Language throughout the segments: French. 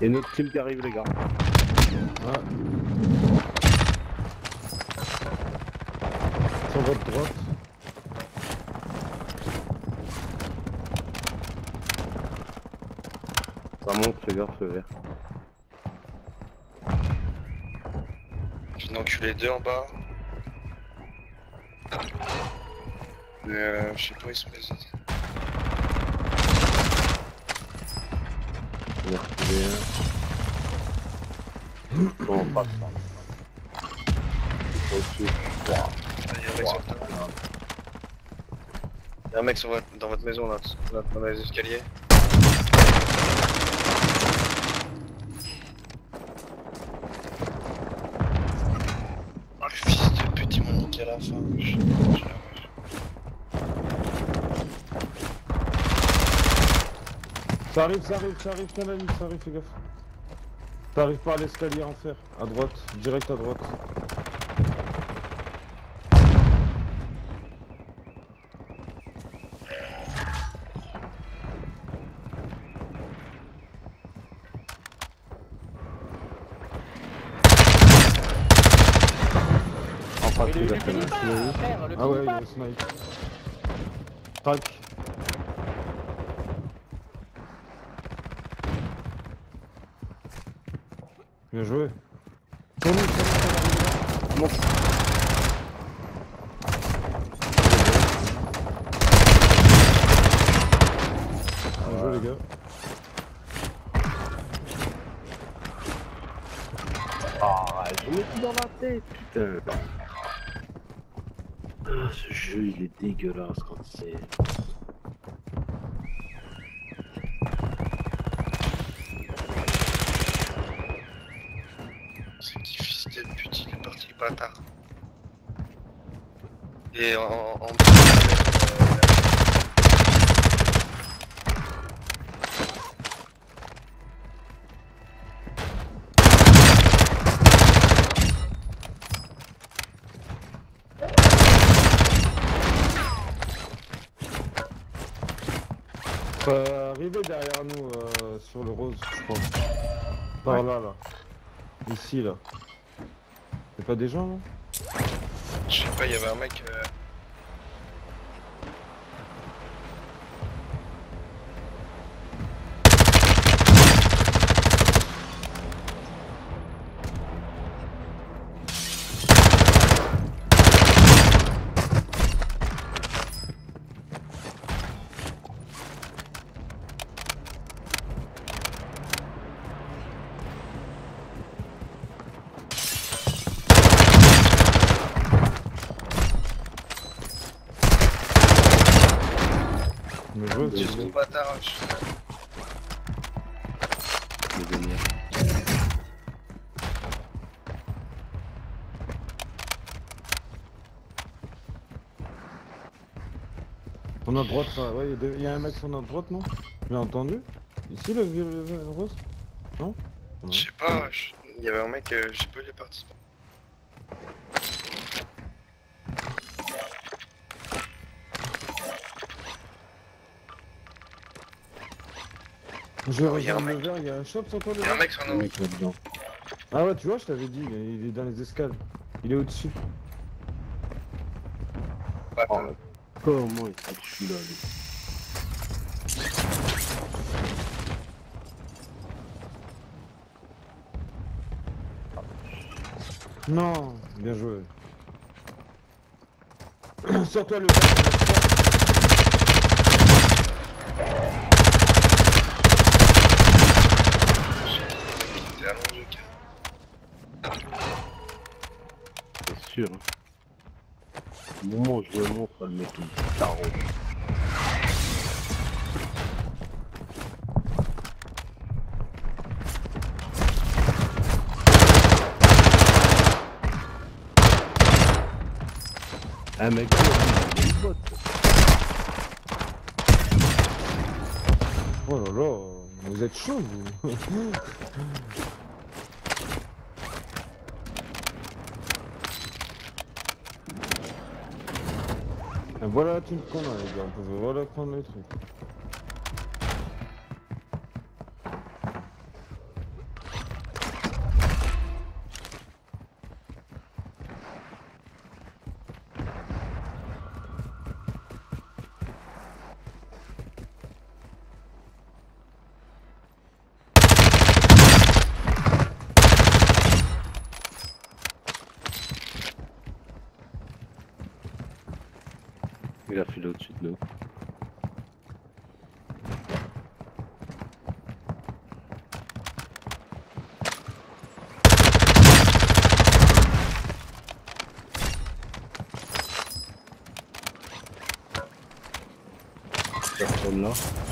Et notre team qui arrive, les gars. Ah. Sur votre droite. Ça monte, fais gaffe, ce vert. J'en ai enculé deux en bas. Mais euh, je sais pas où ils sont les autres. On a retrouvé un. Non, pas ça. Au-dessus. Ouah. Il y a un mec sur votre... Il y a un mec sur votre... dans votre maison là, là dans les escaliers. Oh le fils de pute, il m'a niqué à la fin. Je- je- Ça arrive, ça arrive, ça arrive, ton ami, ça arrive, fais gaffe. T'arrives par l'escalier en fer, à droite, direct à droite. Il le a fait finis un pas, tu l'as vu frère, le Ah ouais, finis il y a pas. un snipe. Crac. Bien joué. Tournez. Monte. Bien joué les gars. Ah, je mets tout dans la tête, putain. Ah, ce jeu, il est dégueulasse quand. C'est qui fils de pute, il est parti le bâtard. Et en... en... en- Ça va arriver derrière nous euh, sur le rose, je crois. Par là, là. Ici, là. Pas des gens, là Je sais pas, il y avait un mec... euh, Mais je vois, J'ai venir. Sur notre droite, ça, ouais, y'a des- y'a un mec sur notre droite, non? J'ai entendu. Ici, le, vieux- le- le rose? Non? Je sais pas, il y avait un mec, euh, je sais pas, il est Je Oh, y a un regarde le mec. verre, y'a un shop sur toi, le Il y a un mec sur Un nous. mec là-dedans. Ah ouais, tu vois, je t'avais dit, il est- il dans les escales. Il est au-dessus. Bâtard. Oh, comment il s'est celui-là, lui Non, bien joué. sur toi, le verre. T'es allongé, gars. C'est sûr. Au je le montre, le mec il tarot. Un mec. Oh là là, vous êtes chaud. voilà team qu'on a, les gars. On peut voilà prendre les trucs. Laisse-le. Personne là.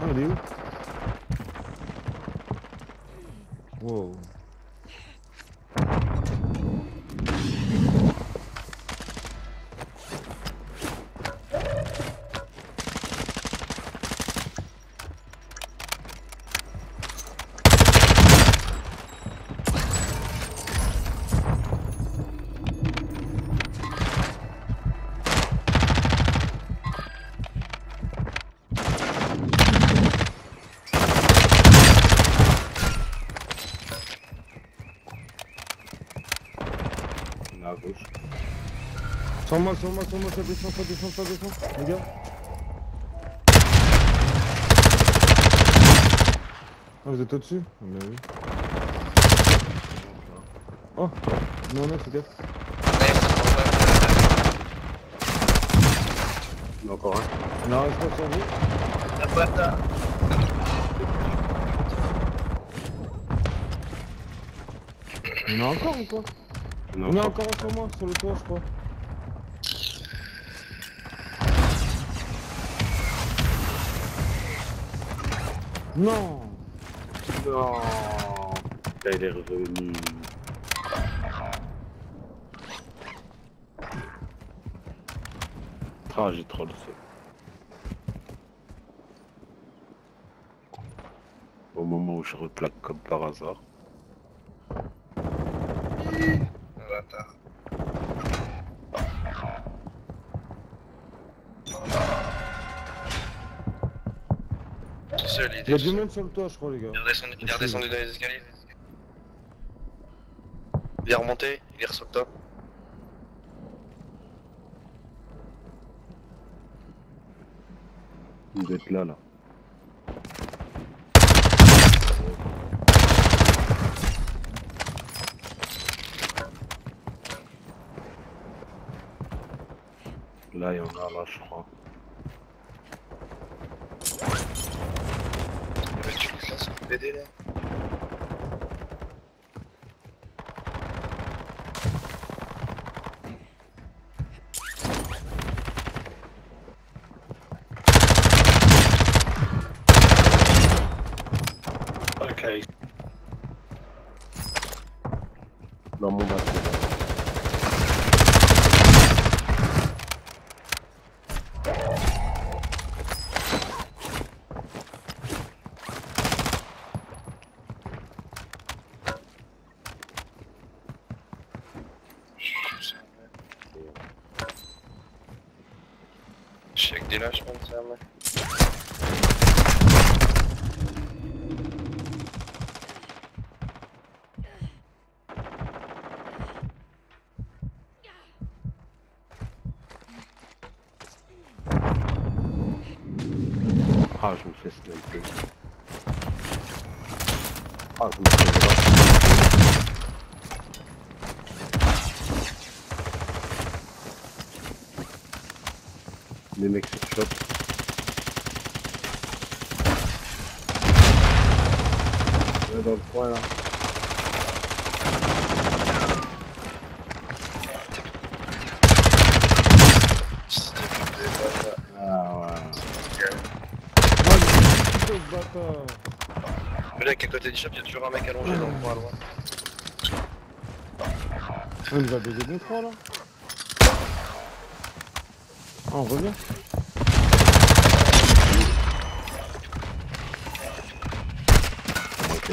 Ah, il est où Wow. On est à gauche. Sur moi, sur moi, sur moi, ça descend, ça descend, ça descend, les gars. Ah, vous êtes au-dessus Ah, bah oui. Oh Non, non, c'est gaffe. Il y en a encore un. Non, reste pas sur vous. La bâtard Il y en a encore ou quoi Il y en a encore. encore un sur moi, sur le toit, je crois. Non Non Là, il est revenu. Ah, j'ai trop le seum. Au moment où je replaque comme par hasard. Il y a du monde sur le toit, je crois, les gars. Il est redescendu, il est redescendu dans les escaliers. Il est remonté, il est ressauté. Il doit être là, là. Là, il y en a là, je crois. Il va tuer les classes, BD là. Ok. Dans mon bateau. Je suis avec des lâches, man, ça, man. Ah, je me fais sniper. Ah, je me fais Les mecs se chopent. Ouais, dans le coin là. Ah ouais. Mais mec à côté du shop, il y a toujours un mec allongé dans le coin à droite. Ah, Il nous a baisé deux trois là on revient. Ok.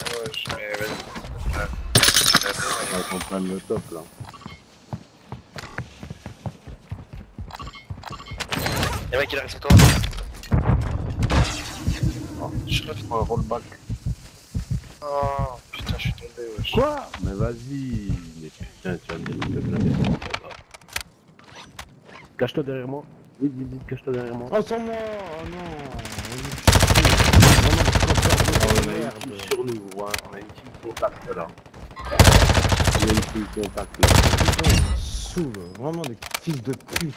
Ouais, je. Ouais. On va comprendre le top là. Y'a un mec qui arrive sur toi. Oh. Je suis là. Un rollback. Oh putain, je suis tombé, wesh. Quoi Mais vas-y Mais putain, tu vas me dire Cache-toi derrière moi. Vite, vite, vite, cache-toi derrière moi. Oh, sur moi Oh non on a des une merde. team sur nous, ouais. on a une team contact là. On a une team contact là. Putain, ils me saoulent. Vraiment des fils de pute.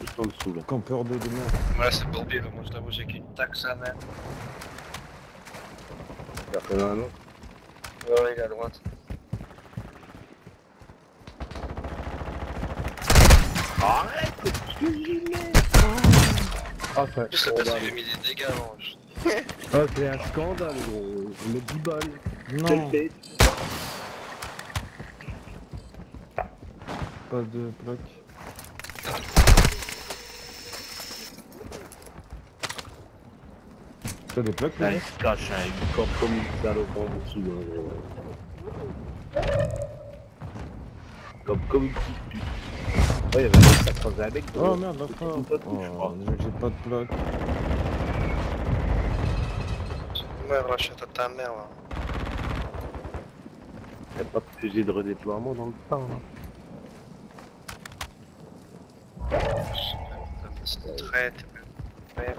Juste en dessous là. Campeurs de de merde. Voilà, c'est Bourbier, là. Moi, je t'avoue, j'ai qu'une taxe à même. Fait un autre Ouais, ouais, il est à droite. Arrête ce que mets Ah, c'est un En plus, ça passe, il scandale. a mis des dégâts, wesh. Ah, c'est un scandale, gros. On met 10 balles. Non, pas de bloc. T'as des plaques Là, là il se cache, hein, il corps comme une salope en dessous. Hein, comme, comme une petite pute. Ouais, il y avait un mec qui a croisé un mec. Oh gros. merde, la je crois. Oh, j'ai pas de plaque. Meurs, là, à ta mère, là. Il n'y a pas de fusil de redéploiement dans le temps. Hein. C'est très, Ouais,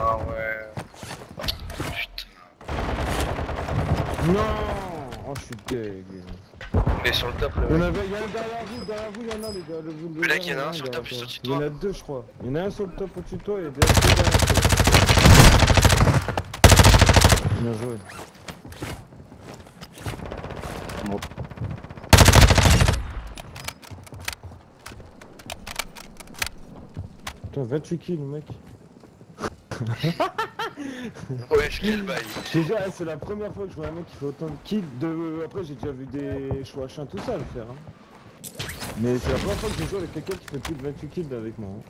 Ah ouais. Putain. Non Oh, je suis deg. Mais sur le top, là. Il y en avait, il y en a derrière vous, derrière vous, il y en a les gars. Le, le, là, il y en a un sur le top, derrière juste toi. au-dessus de Il y en a deux, je crois. Il y en a un sur le top au-dessus de toi et derrière toi. Bien joué. Bon. Putain, 28 kills, mec. Je kill bail. Te jure, c'est la première fois que je vois un mec qui fait autant de kills. De... Après, j'ai déjà vu des choix chien tout ça le faire. Hein. Mais c'est la première fois que je joue avec quelqu'un qui fait plus de 28 kills avec moi. hein.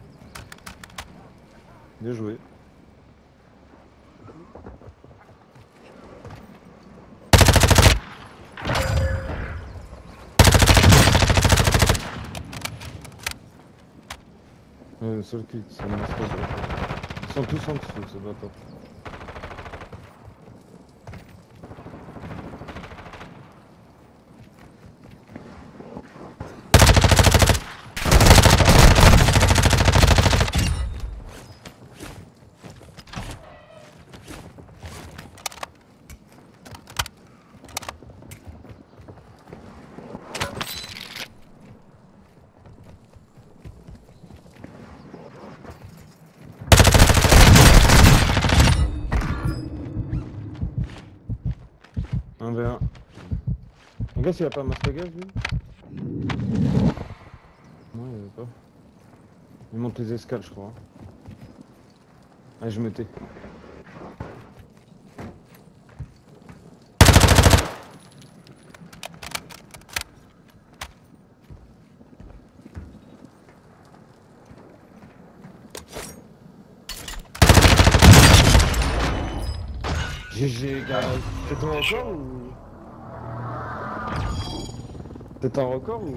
Bien joué. Ouais, le seul kill, c'est un monstre. Ils sont tous en dessous, ce bâtard. Un Regarde s'il a pas un masque à gaz lui Non il avait pas. Il monte les escales je crois. Ah je me tais. GG gars, c'est ton record ou... C'est un record ou...